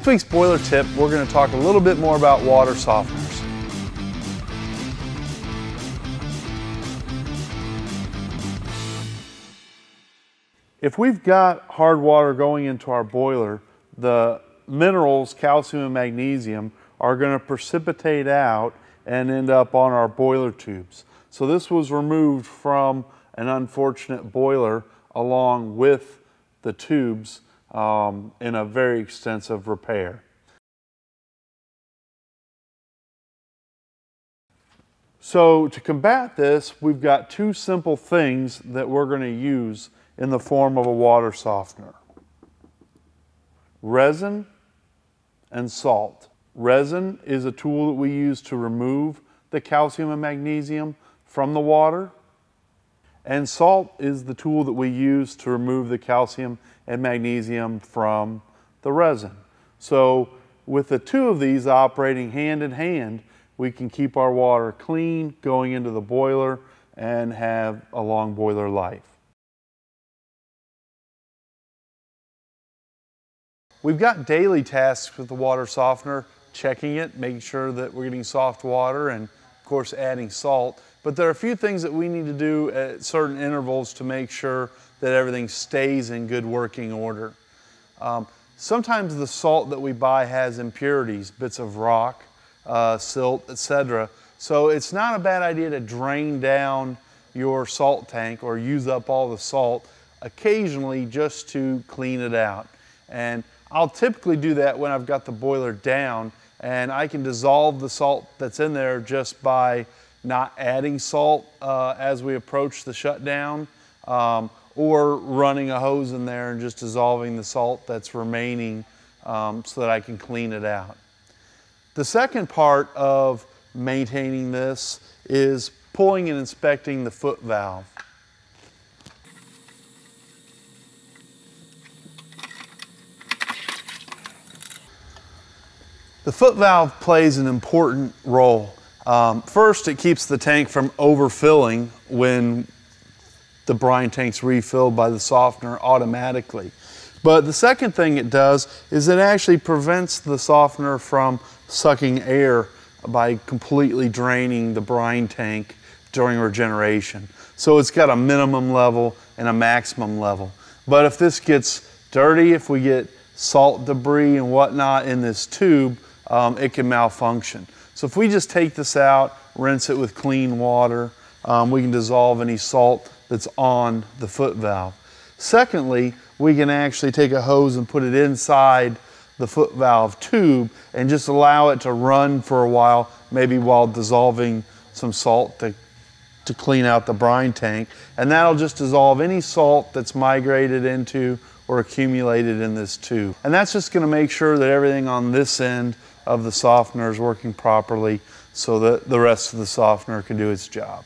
This week's boiler tip, we're going to talk a little bit more about water softeners. If we've got hard water going into our boiler, the minerals, calcium and magnesium, are going to precipitate out and end up on our boiler tubes. So this was removed from an unfortunate boiler along with the tubes um, in a very extensive repair. So to combat this, we've got two simple things that we're going to use in the form of a water softener. Resin and salt. Resin is a tool that we use to remove the calcium and magnesium from the water. And salt is the tool that we use to remove the calcium and magnesium from the resin. So with the two of these operating hand in hand, we can keep our water clean going into the boiler and have a long boiler life. We've got daily tasks with the water softener, checking it, making sure that we're getting soft water and course adding salt. But there are a few things that we need to do at certain intervals to make sure that everything stays in good working order. Um, sometimes the salt that we buy has impurities, bits of rock, uh, silt, etc. So it's not a bad idea to drain down your salt tank or use up all the salt occasionally just to clean it out. And I'll typically do that when I've got the boiler down and I can dissolve the salt that's in there just by not adding salt uh, as we approach the shutdown um, or running a hose in there and just dissolving the salt that's remaining um, so that I can clean it out. The second part of maintaining this is pulling and inspecting the foot valve. The foot valve plays an important role. Um, first, it keeps the tank from overfilling when the brine tank's refilled by the softener automatically. But the second thing it does is it actually prevents the softener from sucking air by completely draining the brine tank during regeneration. So it's got a minimum level and a maximum level. But if this gets dirty, if we get salt debris and whatnot in this tube, um, it can malfunction. So if we just take this out, rinse it with clean water, um, we can dissolve any salt that's on the foot valve. Secondly, we can actually take a hose and put it inside the foot valve tube and just allow it to run for a while, maybe while dissolving some salt to, to clean out the brine tank. And that'll just dissolve any salt that's migrated into or accumulated in this tube. And that's just gonna make sure that everything on this end of the softener is working properly so that the rest of the softener can do its job.